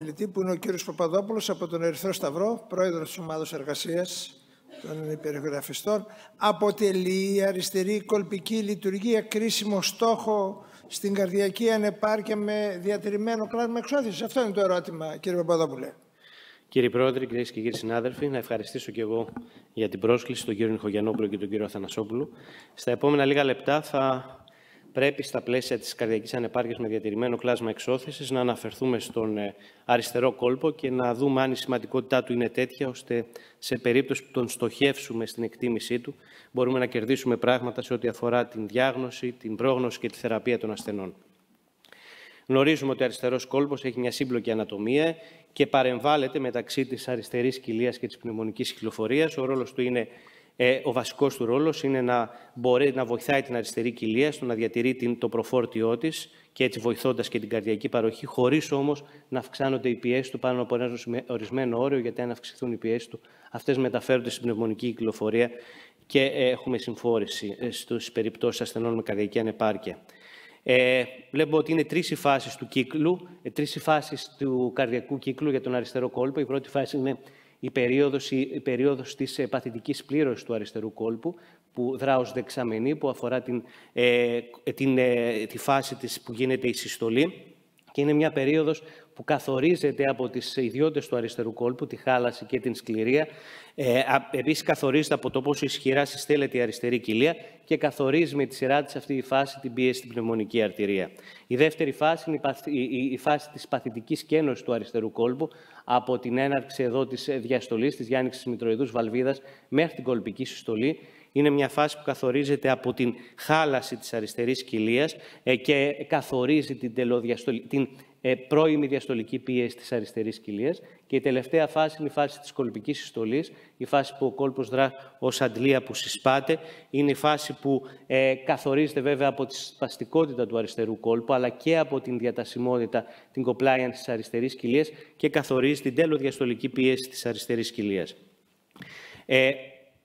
μιλητή που είναι ο κύριος Παπαδόπουλος από τον Ερυθρό Σταυρό, πρόεδρος της ομάδας εργασίας των υπερογραφιστών. Αποτελεί η αριστερή κολπική λειτουργία κρίσιμο στόχο στην καρδιακή ανεπάρκεια με διατηρημένο κλάσμα εξώθηση. Αυτό είναι το ερώτημα, κύριε Παπαδόπουλε. Κύριε Πρόεδρε, κυρίες και κύριοι συνάδελφοι, να ευχαριστήσω και εγώ για την πρόσκληση τον κύριο Νιχογιανόπουλο και τον κύριο Αθανασόπουλο. Στα επόμενα λίγα λεπτά θα πρέπει στα πλαίσια της καρδιακής ανεπάρκειας με διατηρημένο κλάσμα εξώθησης να αναφερθούμε στον ε, αριστερό κόλπο και να δούμε αν η σημαντικότητά του είναι τέτοια, ώστε σε περίπτωση που τον στοχεύσουμε στην εκτίμησή του, μπορούμε να κερδίσουμε πράγματα σε ό,τι αφορά την διάγνωση, την πρόγνωση και τη θεραπεία των ασθενών. Γνωρίζουμε ότι ο αριστερός κόλπος έχει μια σύμπλοκη ανατομία και παρεμβάλλεται μεταξύ της αριστερής κοιλίας και της πνευμονικής κυκλοφορίας. Ο ρόλος του είναι ε, ο βασικός του ρόλος είναι να μπορεί να βοηθάει την αριστερή κοιλία στο να διατηρεί την, το προφόρτιό της και έτσι βοηθώντας και την καρδιακή παροχή, χωρίς όμως να αυξάνονται οι πιέσεις του πάνω από ένα ορισμένο όριο, γιατί αν αυξηθούν οι πιέσεις του, αυτές μεταφέρονται στην πνευμονική κυκλοφορία και έχουμε συμφόρηση ε, στις περιπτώσεις ασθενών με καρδιακή ανεπάρκεια. Ε, βλέπω ότι είναι τρεις οι φάσεις του κύκλου, ε, τρεις οι φάσεις του καρδιακού κύκλου για τον αριστερό κόλπο. Η πρώτη φάση είναι η περίοδος, η περίοδος της ε, παθητικής πλήρωσης του αριστερού κόλπου, που δρά ως δεξαμενή, που αφορά την, ε, την, ε, τη φάση της που γίνεται η συστολή. Και είναι μια περίοδος που καθορίζεται από τις ιδιότητες του αριστερού κόλπου, τη χάλαση και την σκληρία. Ε, επίσης καθορίζεται από το πόσο ισχυρά συστέλλεται η αριστερή κοιλία και καθορίζει με τη σειρά της αυτή η φάση την πίεση στην πνευμονική αρτηρία. Η δεύτερη φάση είναι η, φάση της παθητικής κένωσης του αριστερού κόλπου από την έναρξη εδώ της διαστολής, της διάνοιξης μητροειδούς βαλβίδας μέχρι την κολπική συστολή είναι μια φάση που καθορίζεται από την χάλαση της αριστερής κοιλίας ε, και καθορίζει την, την ε, πρώιμη διαστολική πίεση της αριστερής κοιλίας. Και η τελευταία φάση είναι η φάση της κολπικής συστολής, η φάση που ο κόλπος δρά ως αντλία που συσπάται. Είναι η φάση που ε, καθορίζεται βέβαια από τη σπαστικότητα του αριστερού κόλπου, αλλά και από την διατασιμότητα, την compliance της αριστερής κοιλίας και καθορίζει την τέλος διαστολική πίεση της αριστερής κοιλίας. Ε,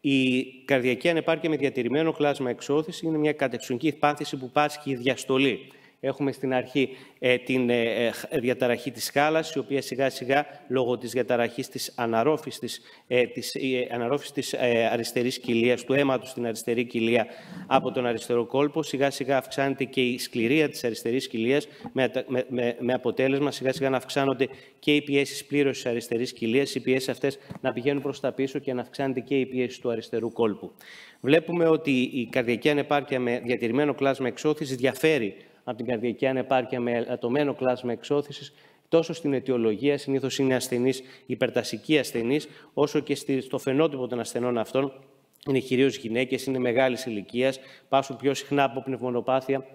η καρδιακή ανεπάρκεια με διατηρημένο κλάσμα εξώθηση είναι μια κατεξονική πάθηση που πάσχει η διαστολή. Έχουμε στην αρχή ε, την ε, ε, διαταραχή της σκάλας, η οποία σιγά σιγά λόγω της διαταραχής της αναρρόφης της, της, αναρρόφης της αριστερής κοιλίας, του αίματος στην αριστερή κοιλία από τον αριστερό κόλπο, σιγά σιγά αυξάνεται και η σκληρία της αριστερής κοιλίας, με, με, με αποτέλεσμα σιγά σιγά να αυξάνονται και οι πιέσεις πλήρωσης της αριστερής κοιλίας, οι πιέσεις αυτές να πηγαίνουν προς τα πίσω και να αυξάνεται και η πίεση του αριστερού κόλπου. Βλέπουμε ότι η καρδιακή ανεπάρκεια με διατηρημένο κλάσμα εξώθησης διαφέρει από την καρδιακή ανεπάρκεια με ελαττωμένο κλάσμα εξώθησης, τόσο στην αιτιολογία, συνήθως είναι ασθενής, υπερτασική ασθενής, όσο και στο φαινότυπο των ασθενών αυτών. Είναι κυρίως γυναίκες, είναι μεγάλης ηλικίας, πάσουν πιο συχνά από πνευμονοπάθεια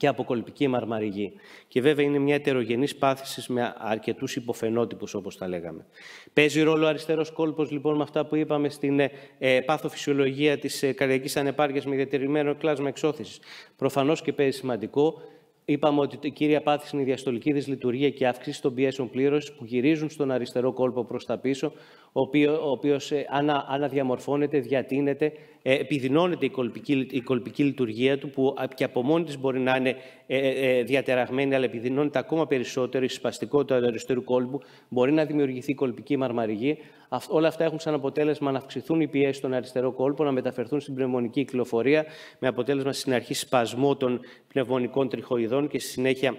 και από κολπική μαρμαριγή. Και βέβαια είναι μια ετερογενής πάθησης με αρκετούς υποφαινότυπους, όπως τα λέγαμε. Παίζει ρόλο ο αριστερός κόλπος, λοιπόν, με αυτά που είπαμε στην ε, ε πάθοφυσιολογία της ε, καρδιακής ανεπάρκειας με διατηρημένο κλάσμα εξώθησης. Προφανώς και παίζει σημαντικό. Είπαμε ότι η κύρια πάθηση είναι η διαστολική δυσλειτουργία και αύξηση των πιέσεων πλήρωσης που γυρίζουν στον αριστερό κόλπο προς τα πίσω, ο οποίος ε, αναδιαμορφώνεται, διατείνεται ε, επιδεινώνεται η κολπική, η κολπική λειτουργία του, που και από μόνη της μπορεί να είναι ε, ε, διατεραγμένη, αλλά επιδεινώνεται ακόμα περισσότερο η σπαστικότητα του αριστερού κόλπου, μπορεί να δημιουργηθεί κολπική μαρμαριγή. Όλα αυτά έχουν σαν αποτέλεσμα να αυξηθούν οι πιέσεις στον αριστερό κόλπο, να μεταφερθούν στην πνευμονική κυκλοφορία, με αποτέλεσμα στην αρχή σπασμό των πνευμονικών τριχοειδών και στη συνέχεια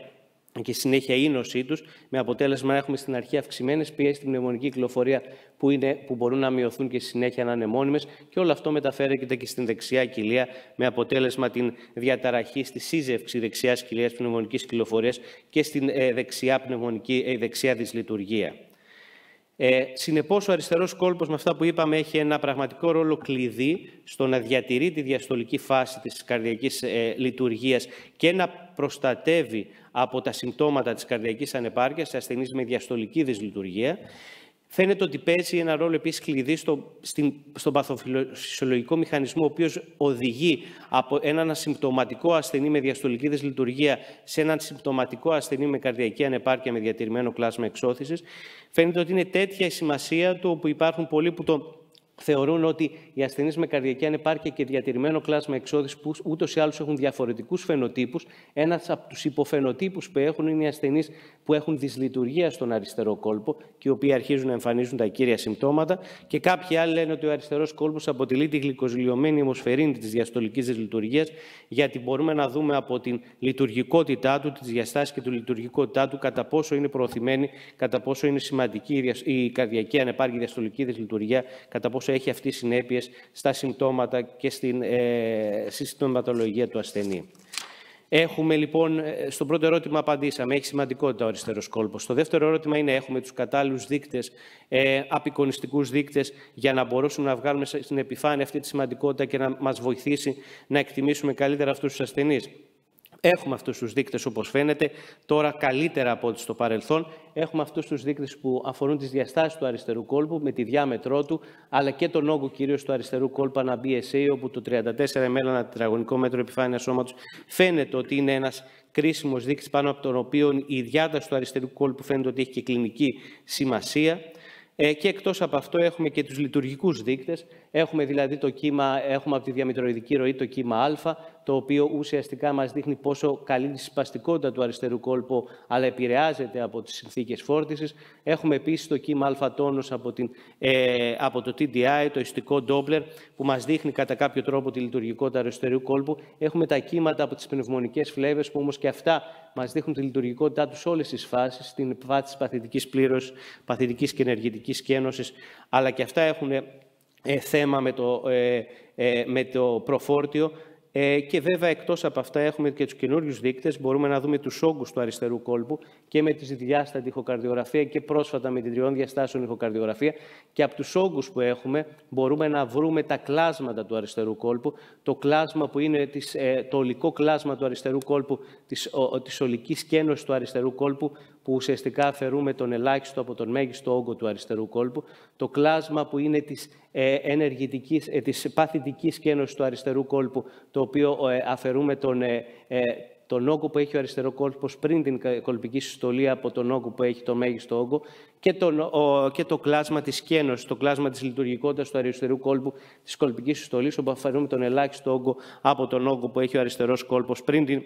και συνέχεια ίνωσή τους, με αποτέλεσμα να έχουμε στην αρχή αυξημένες πιέσεις στην πνευμονική κυκλοφορία που, είναι, που μπορούν να μειωθούν και στη συνέχεια να είναι μόνιμες. Και όλο αυτό μεταφέρεται και στην δεξιά κοιλία, με αποτέλεσμα την διαταραχή στη σύζευξη δεξιάς κοιλίας πνευμονικής κυκλοφορίας και στην ε, δεξιά πνευμονική ε, δεξιά δυσλειτουργία. Ε, Συνεπώς, ο αριστερός κόλπος, με αυτά που είπαμε, έχει ένα πραγματικό ρόλο κλειδί στο να διατηρεί τη διαστολική φάση της καρδιακής ε, λειτουργίας και να προστατεύει από τα συμπτώματα της καρδιακής ανεπάρκειας σε ασθενείς με διαστολική δυσλειτουργία Φαίνεται ότι παίζει ένα ρόλο επίσης κλειδί στο, στην, στον παθοφυσιολογικό μηχανισμό, ο οποίος οδηγεί από έναν συμπτωματικό ασθενή με διαστολική δυσλειτουργία σε έναν συμπτωματικό ασθενή με καρδιακή ανεπάρκεια με διατηρημένο κλάσμα εξώθησης. Φαίνεται ότι είναι τέτοια η σημασία του, όπου υπάρχουν πολλοί που το θεωρούν ότι οι ασθενείς με καρδιακή ανεπάρκεια και διατηρημένο κλάσμα εξόδης, που ούτως ή άλλως έχουν διαφορετικούς φαινοτύπους, ένας από τους υποφαινοτύπους που έχουν είναι οι ασθενείς που έχουν δυσλειτουργία στον αριστερό κόλπο και οι οποίοι αρχίζουν να εμφανίζουν τα κύρια συμπτώματα. Και κάποιοι άλλοι λένε ότι ο αριστερός κόλπος αποτελεί τη γλυκοζηλιωμένη αιμοσφαιρίνη της διαστολικής δυσλειτουργίας, γιατί μπορούμε να δούμε από την λειτουργικότητά του, τη διαστάση και τη λειτουργικότητά του, κατά πόσο είναι προωθημένη, κατά πόσο είναι σημαντική η καρδιακή ανεπάρκεια, η διαστολική δυσλειτουργία, κατά πόσο έχει αυτή συνέπειες στα συμπτώματα και στην ε, συστηματολογία του ασθενή. Έχουμε λοιπόν, ε, στο πρώτο ερώτημα απαντήσαμε, έχει σημαντικότητα ο αριστερός κόλπος. Το δεύτερο ερώτημα είναι, έχουμε τους κατάλληλους δείκτες, ε, απεικονιστικούς δείκτες, για να μπορέσουμε να βγάλουμε στην επιφάνεια αυτή τη σημαντικότητα και να μας βοηθήσει να εκτιμήσουμε καλύτερα αυτούς τους ασθενείς. Έχουμε αυτούς τους δείκτες όπως φαίνεται, τώρα καλύτερα από ό,τι στο παρελθόν. Έχουμε αυτούς τους δείκτες που αφορούν τις διαστάσεις του αριστερού κόλπου με τη διάμετρό του, αλλά και τον όγκο κυρίως του αριστερού κόλπου ανά BSA, όπου το 34 ml ένα τετραγωνικό μέτρο επιφάνεια σώματος φαίνεται ότι είναι ένας κρίσιμος δείκτης πάνω από τον οποίο η διάταση του αριστερού κόλπου φαίνεται ότι έχει και κλινική σημασία. Ε, και εκτός από αυτό έχουμε και τους λειτουργικούς δείκτες. Έχουμε δηλαδή το κύμα, έχουμε από τη διαμητροειδική ροή το κύμα α, το οποίο ουσιαστικά μας δείχνει πόσο καλή είναι η σπαστικότητα του αριστερού κόλπου, αλλά επηρεάζεται από τις συνθήκες φόρτισης. Έχουμε επίσης το κύμα α τόνος από, την, ε, από το TDI, το ιστικό Doppler, που μας δείχνει κατά κάποιο τρόπο τη λειτουργικότητα του αριστερού κόλπου. Έχουμε τα κύματα από τις πνευμονικές φλέβες, που όμως και αυτά μας δείχνουν τη λειτουργικότητά τους σε όλες τις φάσεις, στην φάση της παθητικής πλήρωσης, παθητικής και ενεργητικής κένωσης, αλλά και αυτά έχουν ε, θέμα με το, ε, ε, με το προφόρτιο, ε, και βέβαια εκτός από αυτά έχουμε και τους καινούριους δείκτες. Μπορούμε να δούμε τους όγκους του αριστερού κόλπου και με τη διάστατη ηχοκαρδιογραφία και πρόσφατα με την τριών διαστάσεων ηχοκαρδιογραφία. Και από τους όγκους που έχουμε μπορούμε να βρούμε τα κλάσματα του αριστερού κόλπου. Το κλάσμα που είναι της, ε, το ολικό κλάσμα του αριστερού κόλπου, της, ο, της ολικής κένωσης του αριστερού κόλπου που ουσιαστικά αφαιρούμε τον ελάχιστο από τον μέγιστο όγκο του αριστερού κόλπου, το κλάσμα που είναι της, ε, ενεργητικής, ε, της παθητικής κένωσης του αριστερού κόλπου, το οποίο ε, αφαιρούμε τον, ε, ε, τον όγκο που έχει ο αριστερό κόλπος πριν την κολπική συστολή από τον όγκο που έχει το μέγιστο όγκο και, τον, ο, και το κλάσμα της κένωσης, το κλάσμα της λειτουργικότητας του αριστερού κόλπου της κολπικής συστολής, όπου αφαιρούμε τον ελάχιστο όγκο από τον όγκο που έχει ο αριστερός κόλπος πριν την ε,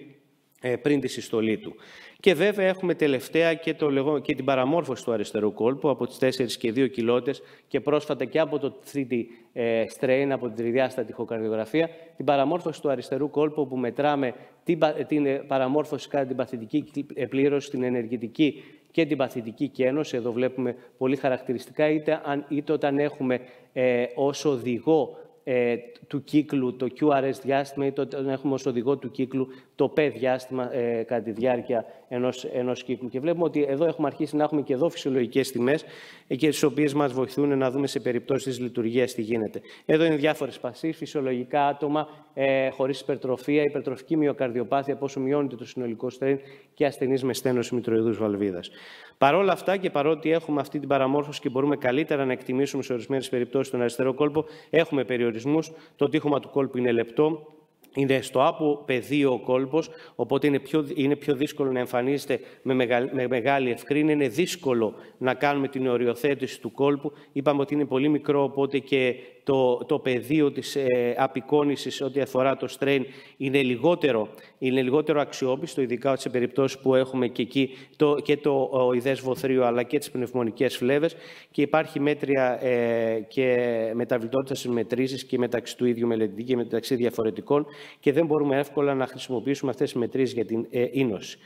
πριν τη συστολή του. Και βέβαια έχουμε τελευταία και, το, και την παραμόρφωση του αριστερού κόλπου από τις 4 και 2 κοιλώτες και πρόσφατα και από το 3D ε, strain, από την τριδιάστατη ηχοκαρδιογραφία, την παραμόρφωση του αριστερού κόλπου που μετράμε την, την ε, παραμόρφωση κατά την παθητική πλήρωση, την ενεργητική και την παθητική κένωση. Εδώ βλέπουμε πολύ χαρακτηριστικά, είτε, είτε όταν έχουμε ε, ως οδηγό ε, του κύκλου, το QRS διάστημα ή το, έχουμε ως οδηγό του κύκλου το P διάστημα ε, κατά τη διάρκεια ενός, ενός κύκλου. Και βλέπουμε ότι εδώ έχουμε αρχίσει να έχουμε και εδώ φυσιολογικές τιμές ε, και τις οποίες μας βοηθούν να δούμε σε περιπτώσεις της λειτουργίας τι γίνεται. Εδώ είναι διάφορες πασίες, φυσιολογικά άτομα ε, χωρίς υπερτροφία, υπερτροφική μυοκαρδιοπάθεια, πόσο μειώνεται το συνολικό στρέν και ασθενείς με στένωση μητροειδούς βαλβίδας. Παρ' όλα αυτά και παρότι έχουμε αυτή την παραμόρφωση και μπορούμε καλύτερα να εκτιμήσουμε σε ορισμένες περιπτώσεις τον αριστερό κόλπο, έχουμε περιορισμούς. Το τείχομα του κόλπου είναι λεπτό, είναι στο άπο πεδίο ο κόλπος, οπότε είναι πιο, είναι πιο δύσκολο να εμφανίζεται με, με μεγάλη ευκρίνεια. Είναι δύσκολο να κάνουμε την οριοθέτηση του κόλπου. Είπαμε ότι είναι πολύ μικρό, οπότε και το, το πεδίο της ε, απεικόνησης ό,τι αφορά το strain είναι λιγότερο, είναι λιγότερο αξιόπιστο, ειδικά σε περιπτώσεις που έχουμε και εκεί το, και το ιδές βοθρίο αλλά και τις πνευμονικές φλέβες και υπάρχει μέτρια ε, και μεταβλητότητας στις μετρήσεις και μεταξύ του ίδιου μελετητή και μεταξύ διαφορετικών και δεν μπορούμε εύκολα να χρησιμοποιήσουμε αυτές τις μετρήσεις για την ε, ίνωση.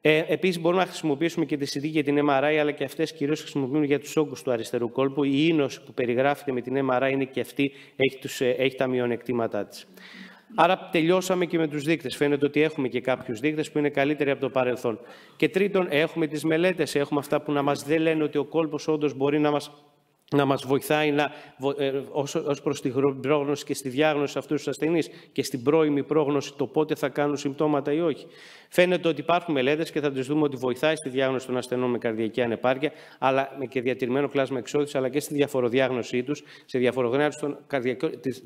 Ε, Επίσης, μπορούμε να χρησιμοποιήσουμε και τη CD για την MRI, αλλά και αυτές κυρίως χρησιμοποιούν για τους όγκους του αριστερού κόλπου. Η ίνωση που περιγράφεται με την MRI είναι και αυτή, έχει, τους, ε, έχει τα μειονεκτήματά της. Άρα τελειώσαμε και με τους δείκτες. Φαίνεται ότι έχουμε και κάποιους δείκτες που είναι καλύτεροι από το παρελθόν. Και τρίτον, έχουμε τις μελέτες, έχουμε αυτά που να μας δεν λένε ότι ο κόλπος όντως μπορεί να μας να μας βοηθάει να, ε, ως, ως προς την πρόγνωση και στη διάγνωση αυτούς τους ασθενείς και στην πρώιμη πρόγνωση το πότε θα κάνουν συμπτώματα ή όχι. Φαίνεται ότι υπάρχουν μελέτες και θα τις δούμε ότι βοηθάει στη διάγνωση των ασθενών με καρδιακή ανεπάρκεια αλλά και διατηρημένο κλάσμα εξόδου, αλλά και στη διαφοροδιάγνωσή τους, σε διαφοροδιάγνωση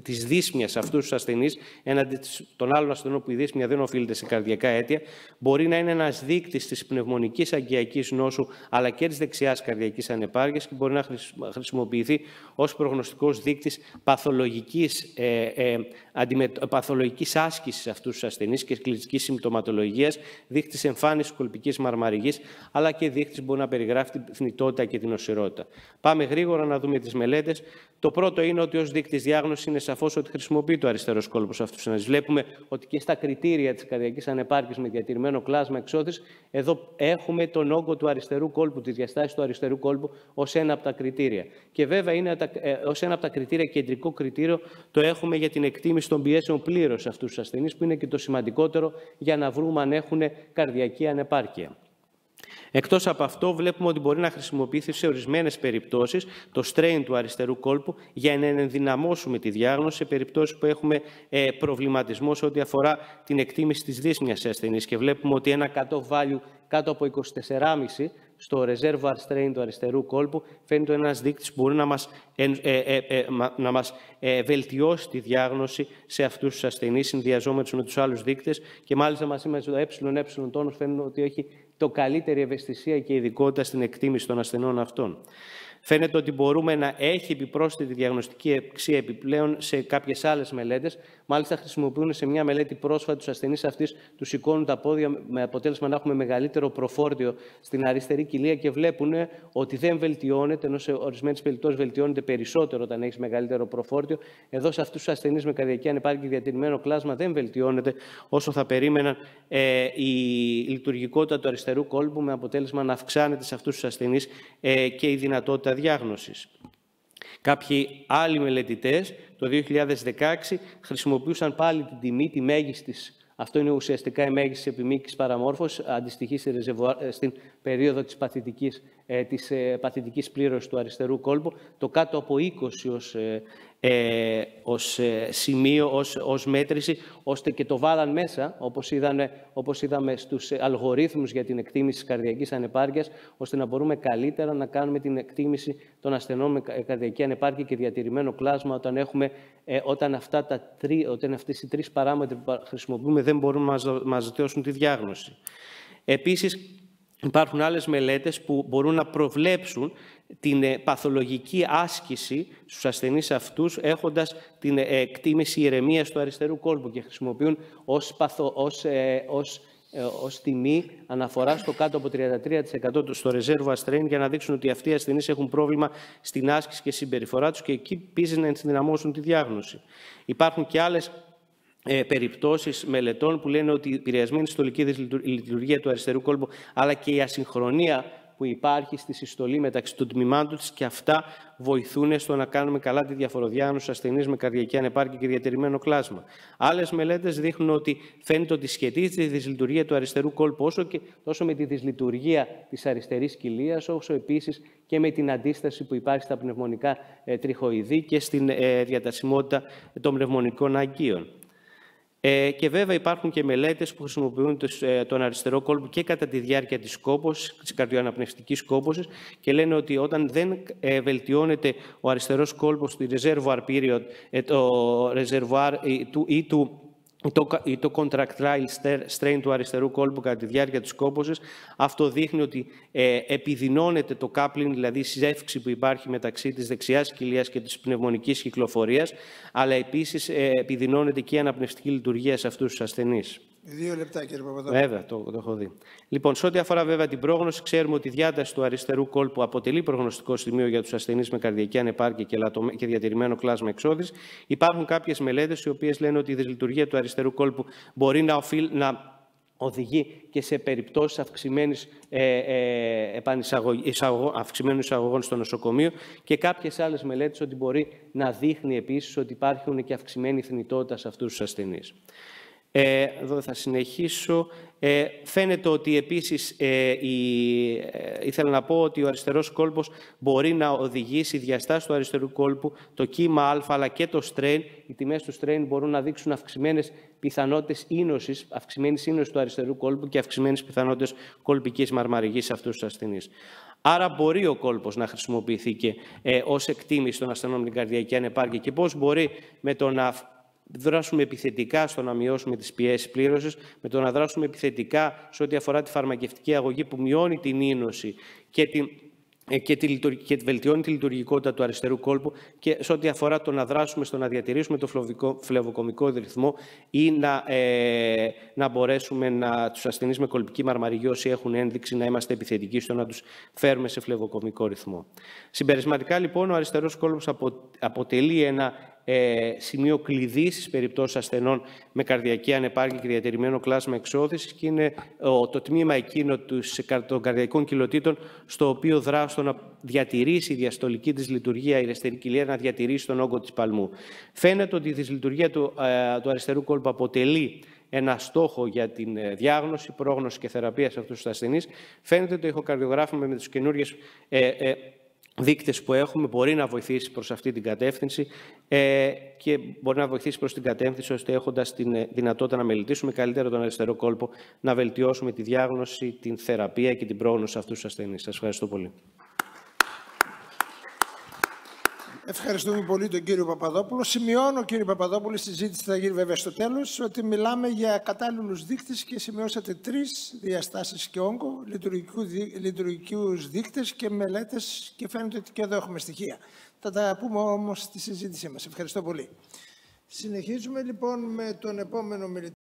της δύσμιας αυτούς τους ασθενείς, έναντι των άλλων ασθενών που η δύσμια δεν οφείλεται σε καρδιακά αίτια, μπορεί να είναι ένας δείκτης της πνευμονικής αγκιακής νόσου, αλλά και της δεξιάς καρδιακής ανεπάρκειας και μπορεί να χρησιμοποιήσει χρησιμοποιηθεί ως προγνωστικός δείκτης παθολογικής, ε, ε, παθολογικής άσκησης αυτούς τους ασθενείς και κλινικής συμπτωματολογίας, δείκτης εμφάνισης κολπικής μαρμαριγής, αλλά και δείκτης μπορεί να περιγράφει την θνητότητα και την οσιρότητα. Πάμε γρήγορα να δούμε τις μελέτες. Το πρώτο είναι ότι ως δείκτης διάγνωσης είναι σαφώς ότι χρησιμοποιεί το αριστερό κόλπος αυτούς τους Βλέπουμε ότι και στα κριτήρια της καρδιακής ανεπάρκειας με διατηρημένο κλάσμα εξώθης, εδώ έχουμε τον όγκο του αριστερού κόλπου, τη διαστάση του αριστερού κόλπου ως ένα από τα κριτήρια. Και βέβαια είναι ε, ως ένα από τα κριτήρια, κεντρικό κριτήριο, το έχουμε για την εκτίμηση των πιέσεων πλήρως σε αυτούς τους ασθενείς, που είναι και το σημαντικότερο για να βρούμε αν έχουν καρδιακή ανεπάρκεια. Εκτός από αυτό, βλέπουμε ότι μπορεί να χρησιμοποιηθεί σε ορισμένες περιπτώσεις το strain του αριστερού κόλπου για να ενδυναμώσουμε τη διάγνωση σε περιπτώσεις που έχουμε ε, προβληματισμό σε ό,τι αφορά την εκτίμηση της δύσμιας ασθενής και βλέπουμε ότι ένα κατώ value κάτω από 24,5 στο reservoir strain του αριστερού κόλπου φαίνεται ένας δείκτης που μπορεί να μας, ε, ε, ε, να μας βελτιώσει τη διάγνωση σε αυτούς τους ασθενείς συνδυαζόμενους με τους άλλους δείκτες και μάλιστα μαζί με το ε, ε τόνος φαίνεται ότι έχει το καλύτερη ευαισθησία και ειδικότητα στην εκτίμηση των ασθενών αυτών. Φαίνεται ότι μπορούμε να έχει επιπρόσθετη διαγνωστική αξία επιπλέον σε κάποιες άλλες μελέτες. Μάλιστα, χρησιμοποιούν σε μια μελέτη πρόσφατη τους ασθενείς αυτής, τους σηκώνουν τα πόδια με αποτέλεσμα να έχουμε μεγαλύτερο προφόρτιο στην αριστερή κοιλία και βλέπουν ότι δεν βελτιώνεται, ενώ σε ορισμένες περιπτώσεις βελτιώνεται περισσότερο όταν έχεις μεγαλύτερο προφόρτιο. Εδώ, σε αυτούς τους ασθενείς με καρδιακή ανεπάρκεια διατηρημένο κλάσμα, δεν βελτιώνεται όσο θα περίμεναν ε, η λειτουργικότητα του αριστερού κόλπου, με αποτέλεσμα να αυξάνεται σε αυτούς τους ασθενείς ε, και η δυνατότητα διάγνωσης. Κάποιοι άλλοι μελετητές το 2016 χρησιμοποιούσαν πάλι την τιμή, τη μέγιστη αυτό είναι ουσιαστικά η μέγιστη επιμήκης παραμόρφωσης, αντιστοιχεί στην περίοδο της παθητικής, ε, της ε, παθητικής πλήρωσης του αριστερού κόλπου, το κάτω από 20 ως ε, ε, ως ε, σημείο, ως, ως μέτρηση, ώστε και το βάλαν μέσα, όπως είδαμε, όπως είδαμε στους αλγορίθμους για την εκτίμηση της καρδιακής ανεπάρκειας, ώστε να μπορούμε καλύτερα να κάνουμε την εκτίμηση των ασθενών με καρδιακή ανεπάρκεια και διατηρημένο κλάσμα, όταν, έχουμε, ε, όταν, αυτά τα τρί, όταν αυτές οι τρεις παράμετροι που χρησιμοποιούμε δεν μπορούν να μας, μας δώσουν τη διάγνωση. Επίσης, Υπάρχουν άλλες μελέτες που μπορούν να προβλέψουν την ε, παθολογική άσκηση στους ασθενείς αυτούς έχοντας την ε, εκτίμηση ηρεμίας του αριστερού κόλπου και χρησιμοποιούν ως, παθο, ως, ε, ως, ως τιμή αναφορά στο κάτω από 33% στο reserve strain για να δείξουν ότι αυτοί οι ασθενείς έχουν πρόβλημα στην άσκηση και συμπεριφορά τους και εκεί επίση να ενδυναμώσουν τη διάγνωση. Υπάρχουν και άλλες ε, περιπτώσεις μελετών που λένε ότι η επηρεασμένη στολική λειτουργία του αριστερού κόλπου αλλά και η ασυγχρονία που υπάρχει στη συστολή μεταξύ των τμήματων της και αυτά βοηθούν στο να κάνουμε καλά τη διαφοροδιάγνωση ασθενείς με καρδιακή ανεπάρκεια και διατηρημένο κλάσμα. Άλλες μελέτες δείχνουν ότι φαίνεται ότι σχετίζεται η δυσλειτουργία του αριστερού κόλπου όσο και τόσο με τη δυσλειτουργία της αριστερής κοιλίας, όσο επίσης και με την αντίσταση που υπάρχει στα πνευμονικά ε, τριχοειδή και στην ε, διατασιμότητα των πνευμονικών αγκίων. Ε, και βέβαια υπάρχουν και μελέτες που χρησιμοποιούν ε, τον αριστερό κόλπο και κατά τη διάρκεια της κόπωσης, της καρδιοαναπνευστικής κόπωσης και λένε ότι όταν δεν ε, βελτιώνεται ο αριστερός κόλπος στη reservoir period, το reservoir ή του το, ή το contractile strain του αριστερού κόλπου κατά τη διάρκεια της κόπωσης. Αυτό δείχνει ότι ε, επιδεινώνεται το coupling, δηλαδή η συζεύξη που υπάρχει μεταξύ της δεξιάς κοιλίας και της πνευμονικής κυκλοφορίας, αλλά επίσης ε, επιδεινώνεται και η αναπνευστική λειτουργία σε αυτούς τους ασθενείς. Δύο λεπτά, κύριε Παπαδόπουλο. Βέβαια, το, το έχω δει. Λοιπόν, σε ό,τι αφορά βέβαια την πρόγνωση, ξέρουμε ότι η διάταση του αριστερού κόλπου αποτελεί προγνωστικό σημείο για τους ασθενείς με καρδιακή ανεπάρκεια και, και διατηρημένο κλάσμα εξόδης. Υπάρχουν κάποιες μελέτες οι οποίες λένε ότι η δυσλειτουργία του αριστερού κόλπου μπορεί να, οφείλ, να οδηγεί και σε περιπτώσεις αυξημένης, ε, ε, αυξημένων εισαγωγών στο νοσοκομείο και κάποιες άλλες μελέτες ότι μπορεί να δείχνει επίσης ότι υπάρχουν και αυξημένη θνητότητα σε αυτούς τους ασθενείς. Ε, εδώ θα συνεχίσω. Ε, φαίνεται ότι επίσης ε, η, ε, ήθελα να πω ότι ο αριστερός κόλπος μπορεί να οδηγήσει διαστάσεις του αριστερού κόλπου, το κύμα α αλλά και το strain. Οι τιμές του strain μπορούν να δείξουν αυξημένες πιθανότητες ίνωσης, αυξημένης ίνωσης του αριστερού κόλπου και αυξημένες πιθανότητες κολπικής μαρμαριγής σε αυτούς τους ασθενείς. Άρα μπορεί ο κόλπος να χρησιμοποιηθεί και ε, ως εκτίμηση των ασθενών με την καρδιακή ανεπάρκεια και πώς μπορεί με το να δράσουμε επιθετικά στο να μειώσουμε τις πιέσεις πλήρωσης, με το να δράσουμε επιθετικά σε ό,τι αφορά τη φαρμακευτική αγωγή που μειώνει την ίνωση και την ε, και, τη, και βελτιώνει τη λειτουργικότητα του αριστερού κόλπου και σε ό,τι αφορά το να δράσουμε στο να διατηρήσουμε το φλεβοκομικό ρυθμό ή να, ε, να μπορέσουμε να τους ασθενείς με κολπική μαρμαριγή όσοι έχουν ένδειξη να είμαστε επιθετικοί στο να τους φέρουμε σε φλεβοκομικό ρυθμό. Συμπερισματικά λοιπόν ο αριστερός κόλπος αποτελεί ένα ε, σημείο κλειδί στις περιπτώσεις ασθενών με καρδιακή ανεπάρκεια και διατηρημένο κλάσμα εξώθηση και είναι το τμήμα εκείνο των καρδιακών κοιλωτήτων στο οποίο δρά στο να διατηρήσει η διαστολική της λειτουργία, η αριστερή κοιλία να διατηρήσει τον όγκο της παλμού. Φαίνεται ότι η δυσλειτουργία του, ε, του αριστερού κόλπου αποτελεί ένα στόχο για την ε, διάγνωση, πρόγνωση και θεραπεία σε αυτούς τους ασθενείς. Φαίνεται ότι το ηχοκαρδιογράφημα με τις καινούριες ε, ε, δείκτες που έχουμε μπορεί να βοηθήσει προς αυτή την κατεύθυνση ε, και μπορεί να βοηθήσει προς την κατεύθυνση ώστε έχοντας την ε, δυνατότητα να μελετήσουμε καλύτερα τον αριστερό κόλπο, να βελτιώσουμε τη διάγνωση, την θεραπεία και την πρόγνωση αυτούς τους ασθενείς. Σας ευχαριστώ πολύ. Ευχαριστούμε πολύ τον κύριο Παπαδόπουλο. Σημειώνω, κύριε Παπαδόπουλο, στη συζήτηση θα γίνει βέβαια στο τέλος, ότι μιλάμε για κατάλληλους δείκτες και σημειώσατε τρεις διαστάσεις και όγκο, λειτουργικούς δείκτες και μελέτες και φαίνεται ότι και εδώ έχουμε στοιχεία. Θα τα πούμε όμως στη συζήτησή μας. Ευχαριστώ πολύ. Συνεχίζουμε λοιπόν με τον επόμενο μιλητή.